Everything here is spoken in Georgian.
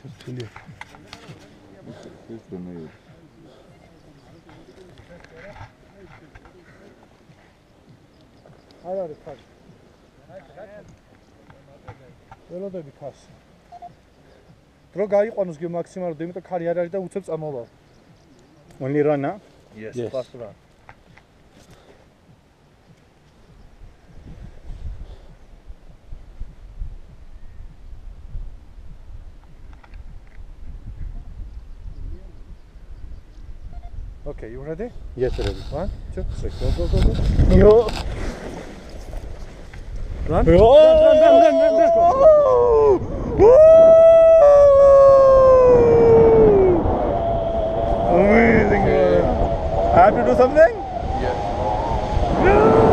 თილია. ეს დონე არ არის ფასი. ველოდები ფასი. დრო გაიყვანოს გე მაქსიმალურად, იმიტომ ქარი არ არის და უცებ წამოვა. Only run, huh? Yes, Yes. fast run. Okay, you ready? Yes, ready. One, two, three. Go, go, go, go. Yo. Run. Run, run, run, run, run, run. Go, go, go. Amazing. I have to do something? Yes. No.